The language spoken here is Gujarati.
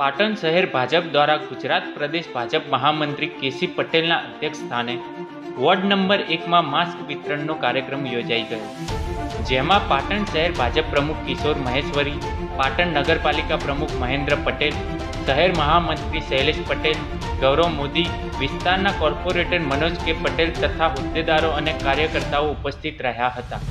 પાટણ શહેર ભાજપ દ્વારા ગુજરાત પ્રદેશ ભાજપ મહામંત્રી કેસી પટેલના અધ્યક્ષ સ્થાને વોર્ડ નંબર એકમાં માસ્ક વિતરણનો કાર્યક્રમ યોજાઈ ગયો. જેમાં પાટણ શહેર ભાજપ પ્રમુખ કિશોર મહેશ્વરી, પાટણ નગરપાલિકા પ્રમુખ મહેન્દ્ર પટેલ, શહેર મહામંત્રી શૈલેષ પટેલ, ગૌરવ મોદી, વિસ્તારના કોર્પોરેટર મનોજ કે પટેલ તથા હોદ્દેદારો અને કાર્યકર્તાઓ ઉપસ્થિત રહ્યા હતા.